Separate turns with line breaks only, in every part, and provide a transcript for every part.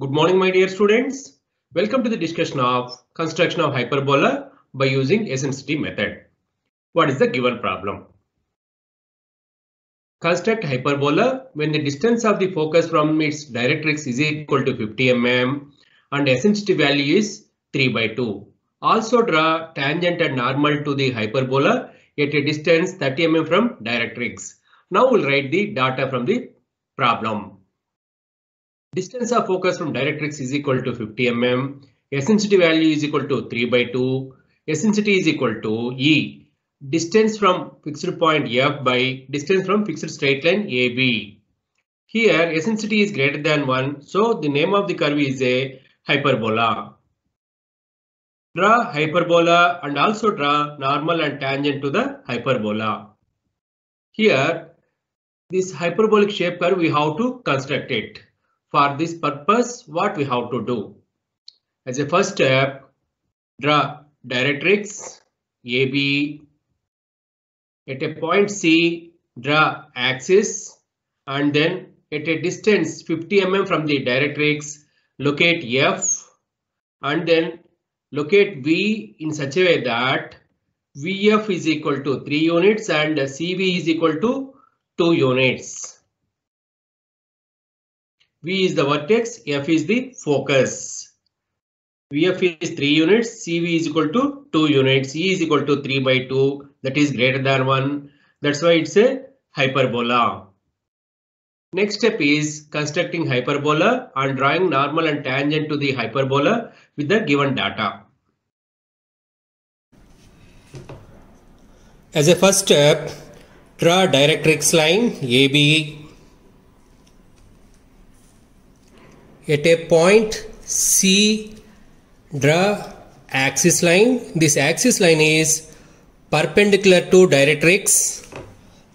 Good morning, my dear students. Welcome to the discussion of construction of hyperbola by using eccentricity method. What is the given problem? Construct hyperbola when the distance of the focus from its directrix is equal to 50 mm and eccentricity value is 3 by 2. Also draw tangent and normal to the hyperbola at a distance 30 mm from directrix. Now we'll write the data from the problem. Distance of focus from directrix is equal to 50 mm. Eccentricity value is equal to 3 by 2. Eccentricity is equal to E. Distance from fixed point F by distance from fixed straight line AB. Here eccentricity is greater than 1. So the name of the curve is a hyperbola. Draw hyperbola and also draw normal and tangent to the hyperbola. Here this hyperbolic shape curve we have to construct it. For this purpose, what we have to do? As a first step, draw directrix AB. At a point C, draw axis and then at a distance 50 mm from the directrix, locate F and then locate V in such a way that VF is equal to 3 units and CV is equal to 2 units. V is the vertex, F is the focus. VF is 3 units, CV is equal to 2 units, E is equal to 3 by 2, that is greater than 1. That's why it's a hyperbola. Next step is constructing hyperbola and drawing normal and tangent to the hyperbola with the given data. As a first step, draw directrix line AB at a point C draw axis line. This axis line is perpendicular to directrix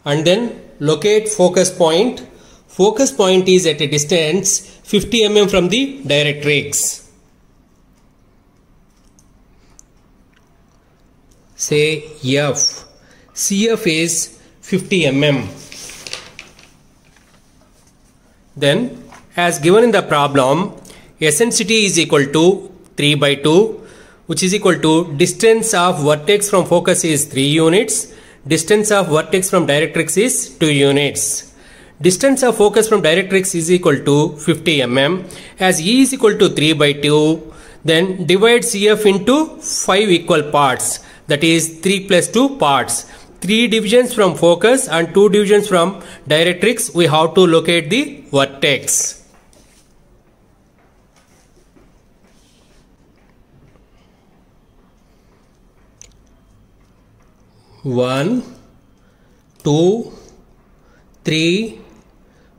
and then locate focus point. Focus point is at a distance 50 mm from the directrix. Say F. CF is 50 mm. Then as given in the problem eccentricity is equal to 3 by 2 which is equal to distance of vertex from focus is 3 units distance of vertex from directrix is 2 units. Distance of focus from directrix is equal to 50 mm. As E is equal to 3 by 2 then divide CF into 5 equal parts. That is 3 plus 2 parts. 3 divisions from focus and 2 divisions from directrix we have to locate the vertex one, two, three,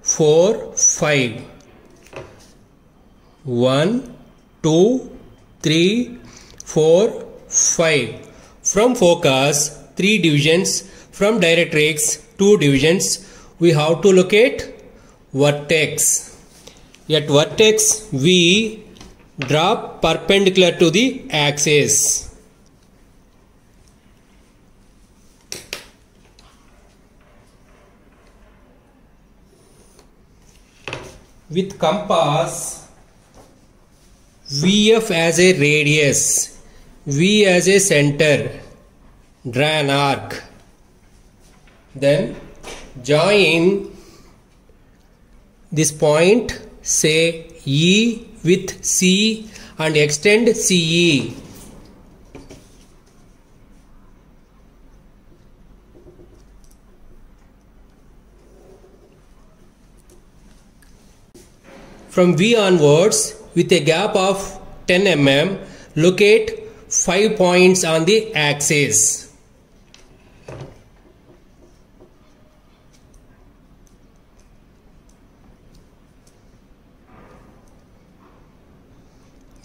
four, five. One, two, three, four, five. From focus, three divisions. From directrix, two divisions. We have to locate vertex. At vertex, we drop perpendicular to the axis. With compass VF as a radius, V as a center, draw an arc. Then join this point, say E with C and extend CE. From V onwards, with a gap of 10 mm, locate 5 points on the axis.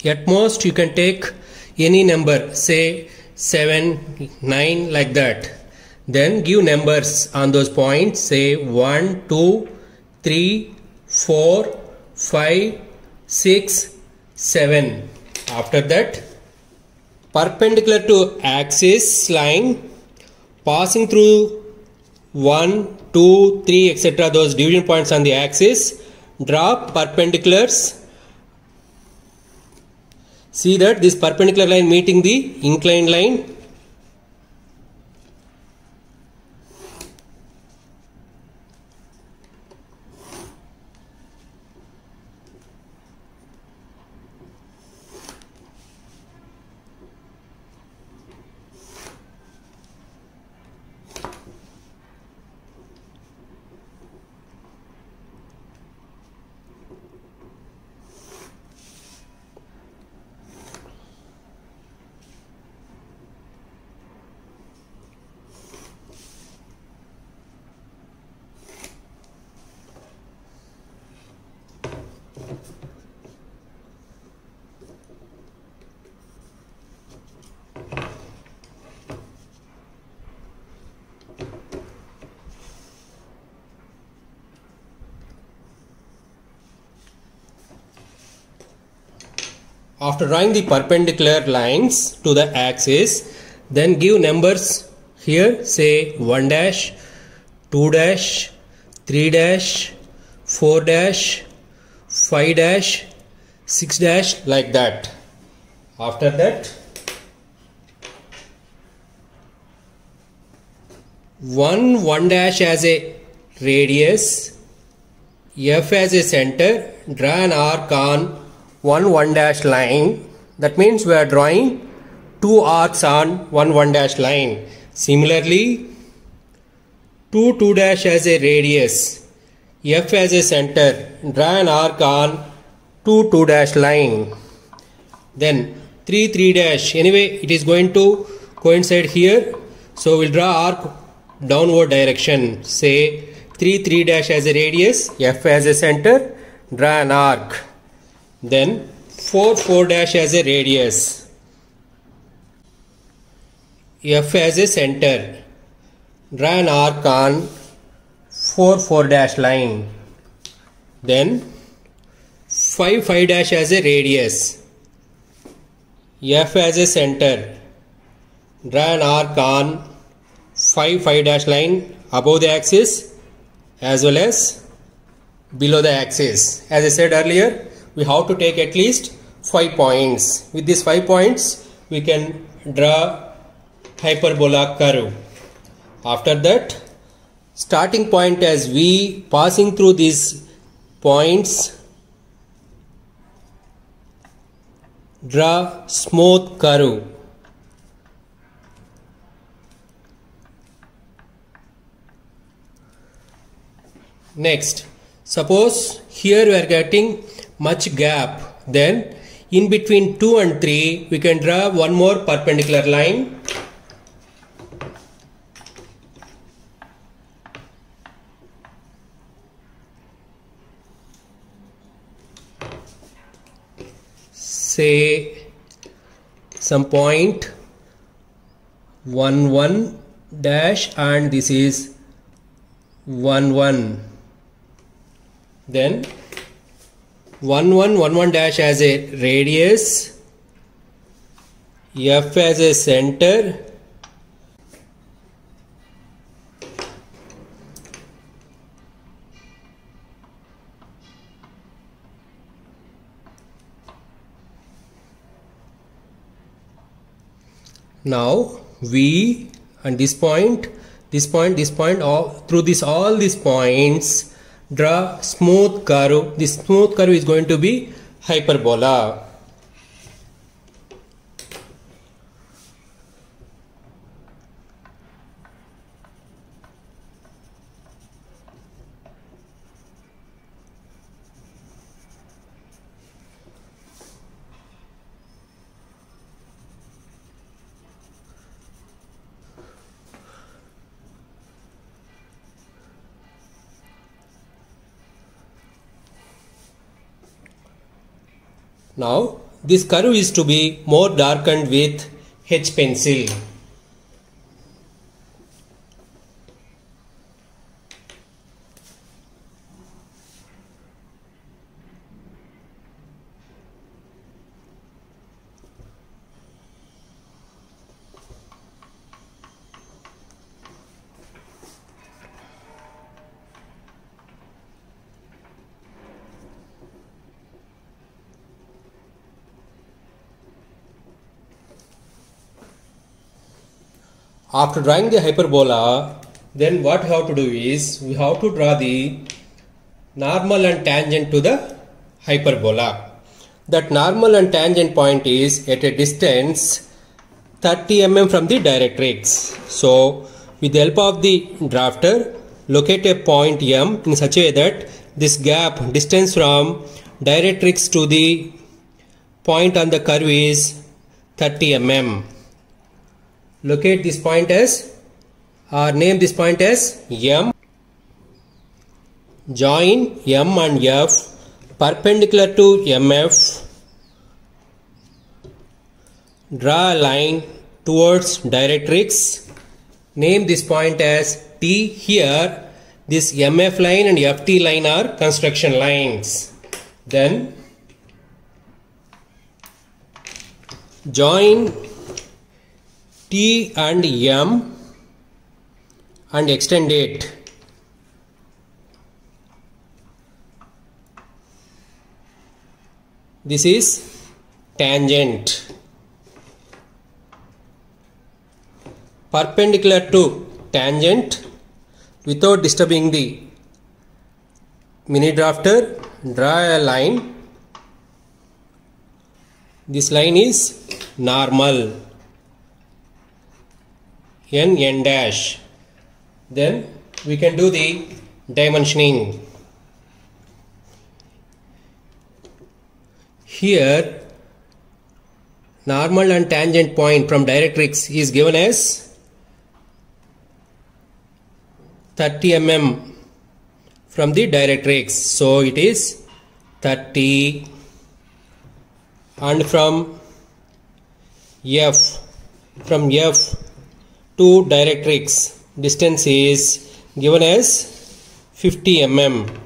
At most, you can take any number, say 7, 9, like that. Then give numbers on those points, say 1, 2, 3, 4, 5, 6, 7. After that, perpendicular to axis line passing through 1, 2, 3, etc. those division points on the axis, draw perpendiculars See that this perpendicular line meeting the inclined line after drawing the perpendicular lines to the axis then give numbers here say 1 dash 2 dash 3 dash 4 dash 5 dash 6 dash like that. After that 1 1 dash as a radius f as a center draw an arc on 1 1 dash line. That means we are drawing two arcs on 1 1 dash line. Similarly 2 2 dash as a radius. F as a center. Draw an arc on 2 2 dash line. Then 3 3 dash. Anyway it is going to coincide here. So we'll draw arc downward direction. Say 3 3 dash as a radius. F as a center. Draw an arc then 4 4 dash as a radius. F as a center. Draw an arc on 4 4 dash line. Then 5 5 dash as a radius. F as a center. Draw an arc on 5 5 dash line above the axis as well as below the axis. As I said earlier we have to take at least 5 points. With these 5 points, we can draw hyperbola curve. After that, starting point as V, passing through these points, draw smooth curve. Next, suppose here we are getting much gap then in between 2 and 3 we can draw one more perpendicular line. Say some point 1 1 dash and this is 1 1 then 1 1 1 1 dash as a radius f as a center now v and this point this point this point all through this all these points draw smooth curve. This smooth curve is going to be hyperbola. Now this curve is to be more darkened with H pencil. After drawing the hyperbola, then what we have to do is we have to draw the normal and tangent to the hyperbola. That normal and tangent point is at a distance 30 mm from the directrix. So with the help of the drafter, locate a point M in such a way that this gap distance from directrix to the point on the curve is 30 mm. Locate this point as or name this point as M. Join M and F perpendicular to MF. Draw a line towards directrix. Name this point as T. Here this MF line and FT line are construction lines. Then join T and M and extend it. This is tangent. Perpendicular to tangent without disturbing the mini drafter draw a line this line is normal n n dash. Then we can do the dimensioning. Here normal and tangent point from directrix is given as 30 mm from the directrix. So it is 30 and from F from F to directrix. Distance is given as 50 mm.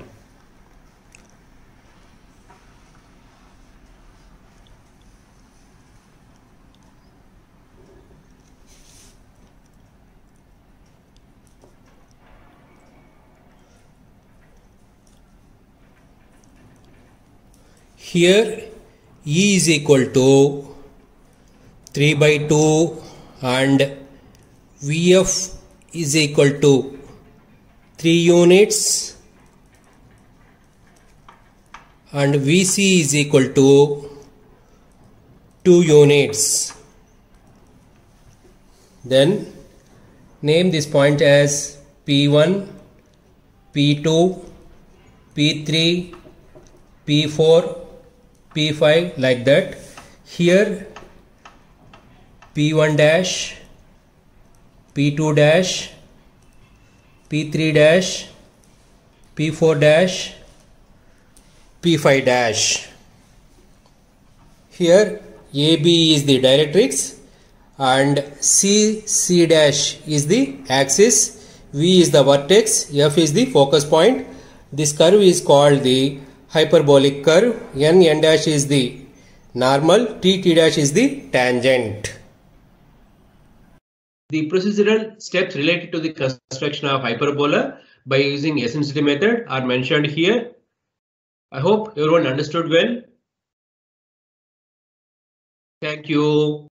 Here E is equal to 3 by 2 and VF is equal to 3 units and VC is equal to 2 units. Then name this point as P1, P2, P3, P4 P5 like that. Here P1 dash, P2 dash, P3 dash, P4 dash, P5 dash. Here AB is the directrix and C, C dash is the axis, V is the vertex, F is the focus point. This curve is called the hyperbolic curve. N n dash is the normal. T t dash is the tangent the procedural steps related to the construction of hyperbola by using eccentricity method are mentioned here. I hope everyone understood well. Thank you